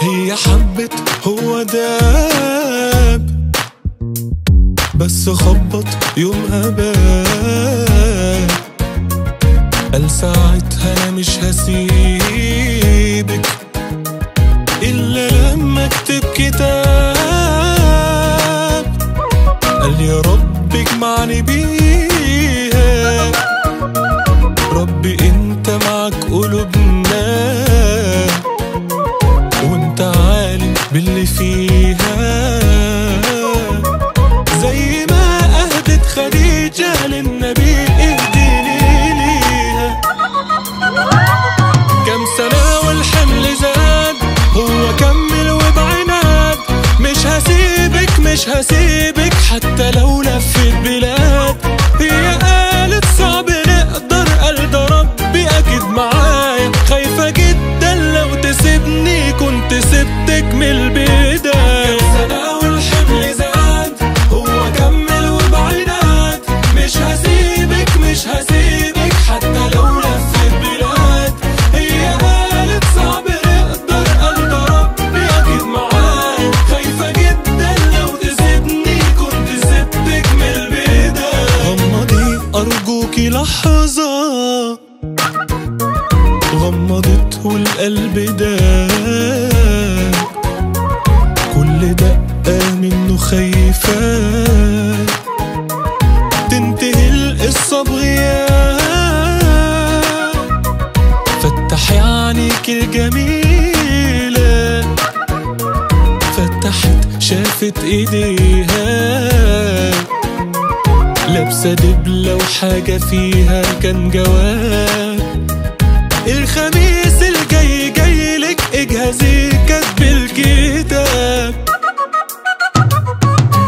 هي حبت هو داب بس خبط يومها باب قال ساعتها أنا مش هسيبك إلا لما أكتب كتاب. مش هسيبك حتى لو لفت بلاد. هي قالت صعب نقدر قال ده ربي أكيد معايا. خايفة جدا لو تسيبني كنت سبتك من البداية لحظة غمضت والقلب داب كل دقة منه خايفة. تنتهي القصة بغياب فتحي عينيك الجميلة. فتحت شافت إيديها. لابسة دبلة وحاجة فيها كان جواب. الخميس الجاي جاي لك اجهزي كتب الكتاب.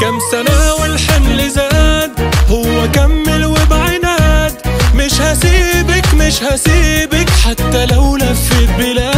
كم سنة والحمل زاد؟ هو كمل وبعناد. مش هسيبك مش هسيبك حتى لو لفت بلاد